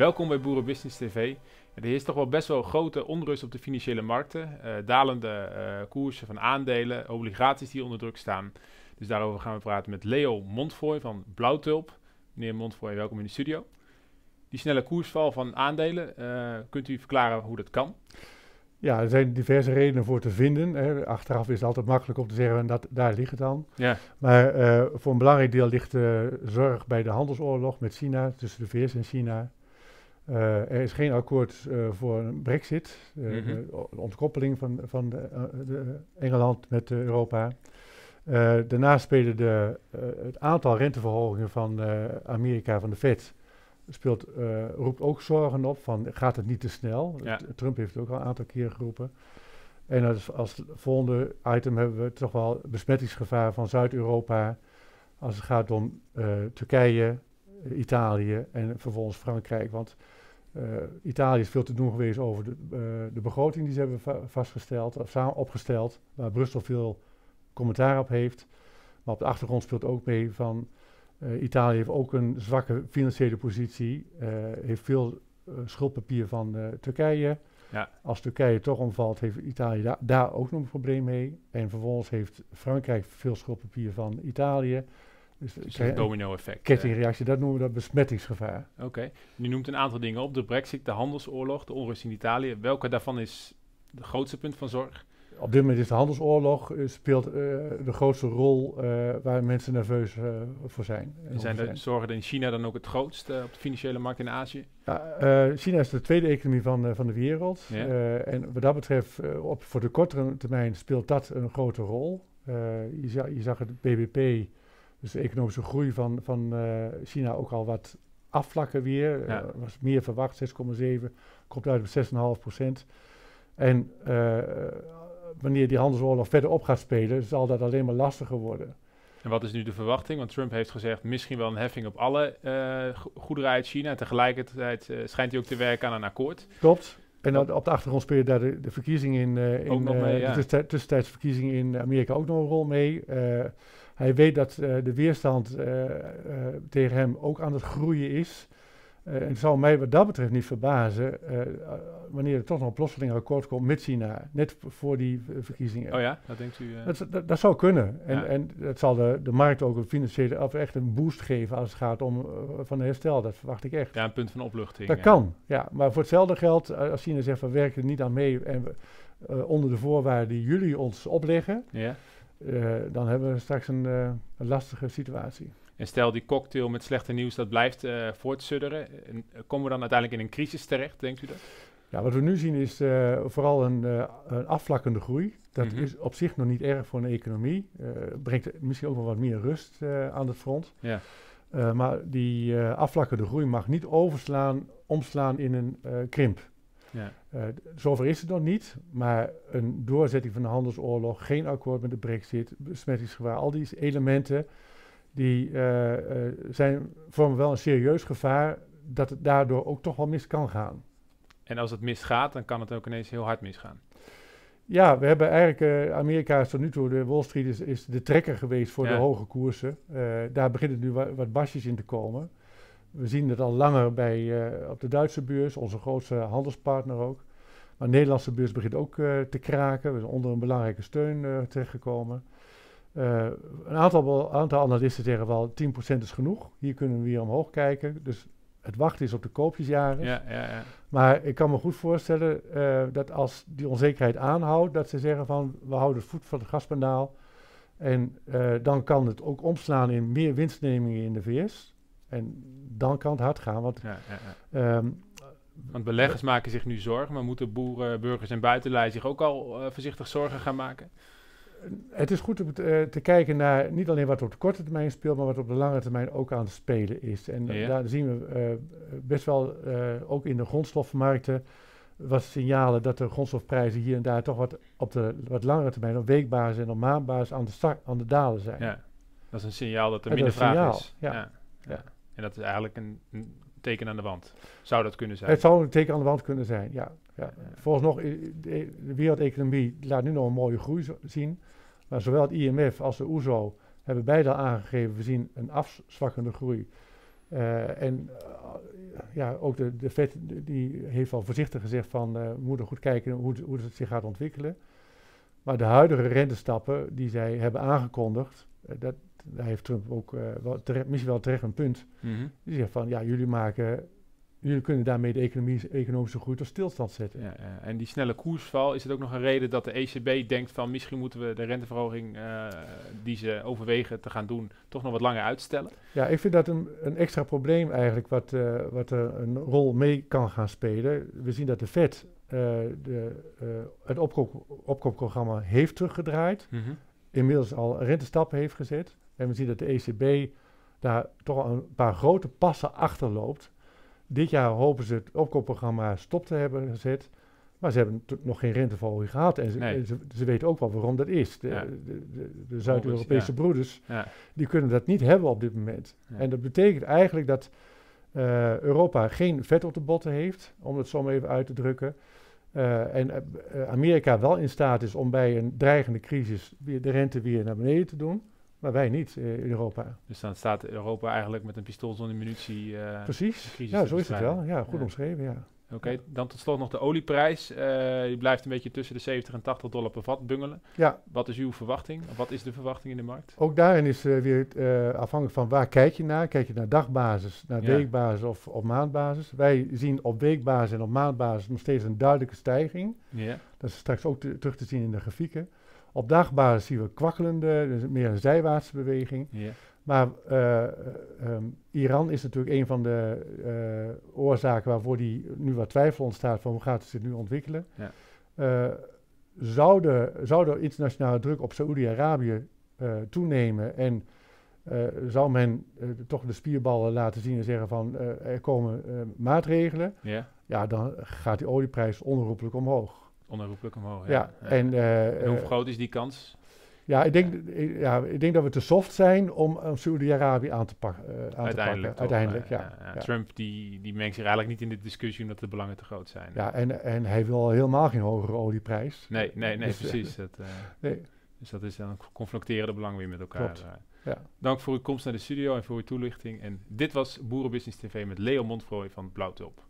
Welkom bij Boerenbusiness TV. Er is toch wel best wel grote onrust op de financiële markten. Uh, dalende uh, koersen van aandelen, obligaties die onder druk staan. Dus daarover gaan we praten met Leo Montfoy van Blauwtulp. Meneer Montfoy, welkom in de studio. Die snelle koersval van aandelen, uh, kunt u verklaren hoe dat kan? Ja, er zijn diverse redenen voor te vinden. Hè. Achteraf is het altijd makkelijk om te zeggen dat daar ligt het dan. Ja. Maar uh, voor een belangrijk deel ligt de zorg bij de handelsoorlog met China, tussen de VS en China. Uh, er is geen akkoord uh, voor een brexit, mm -hmm. de, ontkoppeling van, van de, de Engeland met Europa. daarnaast spelen de, het aantal renteverhogingen van Amerika, van de Fed, speelt, uh, roept ook zorgen op van gaat het niet te snel? Ja. Trump heeft het ook al een aantal keer geroepen. En als, als volgende item hebben we toch wel besmettingsgevaar van Zuid-Europa als het gaat om uh, Turkije, Italië en vervolgens Frankrijk. Want Italië is veel te doen geweest over de, de begroting die ze hebben va vastgesteld, of samen opgesteld, waar Brussel veel commentaar op heeft. Maar op de achtergrond speelt ook mee van uh, Italië heeft ook een zwakke financiële positie, heeft veel schuldpapier van Turkije. Ja. Als Turkije toch omvalt, heeft Italië da daar ook nog een probleem mee. En vervolgens heeft Frankrijk veel schuldpapier van Italië. Dus, dus een domino-effect. Kettingreactie, dat noemen we dat besmettingsgevaar. Oké, okay. u noemt een aantal dingen op. De brexit, de handelsoorlog, de onrust in Italië. Welke daarvan is het grootste punt van zorg? op dit moment is de handelsoorlog uh, speelt uh, de grootste rol uh, waar mensen nerveus voor zijn. En zijn de zorgen in China dan ook het grootst op de financiële markt in Azië? Ja, China is de tweede economie van, van de wereld. Ja. en wat dat betreft, op, voor de kortere termijn speelt dat een grote rol. je, zag, je zag het BBP, dus de economische groei van, van China, ook al wat afvlakken weer. Ja. was meer verwacht, 6,7, komt uit op 6,5 procent. En wanneer die handelsoorlog verder op gaat spelen, zal dat alleen maar lastiger worden. En wat is nu de verwachting? Want Trump heeft gezegd misschien wel een heffing op alle goederen uit China. En tegelijkertijd schijnt hij ook te werken aan een akkoord. Klopt. En op, op de achtergrond spelen daar de, de verkiezingen in, in mee, ja. de tussentijdse verkiezingen in Amerika ook nog een rol mee. Hij weet dat de weerstand tegen hem ook aan het groeien is. En het zou mij wat dat betreft niet verbazen wanneer er toch nog een plotseling akkoord komt met China, net voor die verkiezingen. Oh ja, dat denkt u? Dat, dat, dat, zou kunnen. En, ja. en dat zal de, de markt ook een financiële, of echt een boost geven als het gaat om van herstel. Dat verwacht ik echt. Ja, een punt van opluchting. Dat kan, ja. Maar voor hetzelfde geld, als China zegt we werken er niet aan mee en we, onder de voorwaarden die jullie ons opleggen, ja. Dan hebben we straks een, een lastige situatie. En stel die cocktail met slechte nieuws, dat blijft uh, voortsudderen. En komen we dan uiteindelijk in een crisis terecht, denkt u dat? Ja, wat we nu zien is vooral een, een, afvlakkende groei. Dat mm -hmm. is op zich nog niet erg voor een economie. brengt misschien ook wel wat meer rust aan het front. Ja. maar die afvlakkende groei mag niet overslaan, omslaan in een krimp. Ja. zover is het nog niet, maar een doorzetting van de handelsoorlog, geen akkoord met de brexit, besmettingsgevaar, al die elementen die uh, uh, zijn, vormen wel een serieus gevaar dat het daardoor ook toch wel mis kan gaan. En als het misgaat, dan kan het ook ineens heel hard misgaan. Ja, we hebben eigenlijk, Amerika is tot nu toe, de Wall Street is, is de trekker geweest voor ja. de hoge koersen. daar begint het nu wat, wat, basjes in te komen. We zien het al langer bij, op de Duitse beurs, onze grootste handelspartner ook. Maar de Nederlandse beurs begint ook te kraken. We zijn onder een belangrijke steun terechtgekomen. Uh, een aantal, aantal analisten zeggen wel 10% is genoeg. Hier kunnen we weer omhoog kijken. Dus het wachten is op de koopjesjaren. Ja, ja, ja. Maar ik kan me goed voorstellen dat als die onzekerheid aanhoudt, dat ze zeggen van we houden het voet van het gaspedaal. En dan kan het ook omslaan in meer winstnemingen in de VS. En dan kan het hard gaan. Want, ja, ja, um, want beleggers maken zich nu zorgen, maar moeten boeren, burgers en buitenlui zich ook al voorzichtig zorgen gaan maken? het is goed om te, te, kijken naar niet alleen wat op de korte termijn speelt, maar wat op de lange termijn ook aan het spelen is. En ja. daar zien we uh, best wel ook in de grondstoffenmarkten wat signalen dat de grondstofprijzen hier en daar toch wat op de wat langere termijn, op weekbasis en op maandbasis aan de, aan de dalen zijn. Ja, dat is een signaal dat er minder vraag signaal. is. Ja. Ja. En dat is eigenlijk een, een, teken aan de wand. Zou dat kunnen zijn? Het zou een teken aan de wand kunnen zijn, ja. ja. Volgens nog, de, de wereldeconomie laat nu nog een mooie groei zien. Maar zowel het IMF als de OESO hebben beide al aangegeven, we zien een afzwakkende groei. en ja, ook de, de Fed die heeft al voorzichtig gezegd van we moeten goed kijken hoe, hoe het zich gaat ontwikkelen. Maar de huidige rentestappen die zij hebben aangekondigd, dat, daar heeft Trump ook wel terecht, misschien wel terecht een punt. Mm Die zegt van ja, jullie maken jullie kunnen daarmee de economie, economische groei tot stilstand zetten. Ja, ja, En die snelle koersval, is het ook nog een reden dat de ECB denkt van misschien moeten we de renteverhoging uh, die ze overwegen te gaan doen, toch nog wat langer uitstellen? Ja, ik vind dat een, een extra probleem eigenlijk wat, uh, wat er een rol mee kan gaan spelen. We zien dat de Fed uh, de, het opkoop, opkoopprogramma heeft teruggedraaid, mm -hmm. Inmiddels al rentestappen heeft gezet. En we zien dat de ECB daar toch een paar grote passen achterloopt. Dit jaar hopen ze het opkoopprogramma stop te hebben gezet. Maar ze hebben nog geen renteverhoging gehad. En ze, ze, weten ook wel waarom dat is. De, de, de, Zuid-Europese broeders, ja. die kunnen dat niet hebben op dit moment. En dat betekent eigenlijk dat uh, Europa geen vet op de botten heeft, om het zo maar even uit te drukken. Uh, en uh, Amerika wel in staat is om bij een dreigende crisis weer de rente weer naar beneden te doen. Maar wij niet eh, in Europa. Dus dan staat Europa eigenlijk met een pistool zonder munitie. Precies. Ja, zo is het wel. Ja, goed omschreven. Ja. Oké, dan tot slot nog de olieprijs. Uh, die blijft een beetje tussen de 70 en 80 dollar per vat bungelen. Ja. Wat is uw verwachting? Of wat is de verwachting in de markt? Ook daarin is uh, weer uh, afhankelijk van waar kijk je naar. Kijk je naar dagbasis, naar weekbasis of op maandbasis. Wij zien op weekbasis en op maandbasis nog steeds een duidelijke stijging. Ja. Dat is straks ook terug te zien in de grafieken. Op dagbasis zien we kwakkelende, dus meer een zijwaartse beweging. Maar uh, um, Iran is natuurlijk een van de uh, oorzaken waarvoor die nu wat twijfel ontstaat van hoe gaat het zich nu ontwikkelen. Ja. Uh, zou, de, zou de internationale druk op Saoedi-Arabië toenemen en zou men toch de spierballen laten zien en zeggen van er komen maatregelen, ja. ja, dan gaat die olieprijs onherroepelijk omhoog onherroepelijk omhoog. Ja. En, uh, hoe groot is die kans? Ja ik, denk, ja, ik denk dat we te soft zijn om, om Saudi-Arabië aan te, pak, uh, aan uiteindelijk, te pakken. Uiteindelijk, ja, ja, Trump die, die mengt zich eigenlijk niet in de discussie omdat de belangen te groot zijn. Ja, en, en hij wil helemaal geen hogere olieprijs. Nee, nee, nee, dus, precies. Dat, nee. Dus dat is dan conflicteren de belangen weer met elkaar. Ja. Dank voor uw komst naar de studio en voor uw toelichting. En dit was Boerenbusiness TV met Leo Montfroy van Blauwtulp.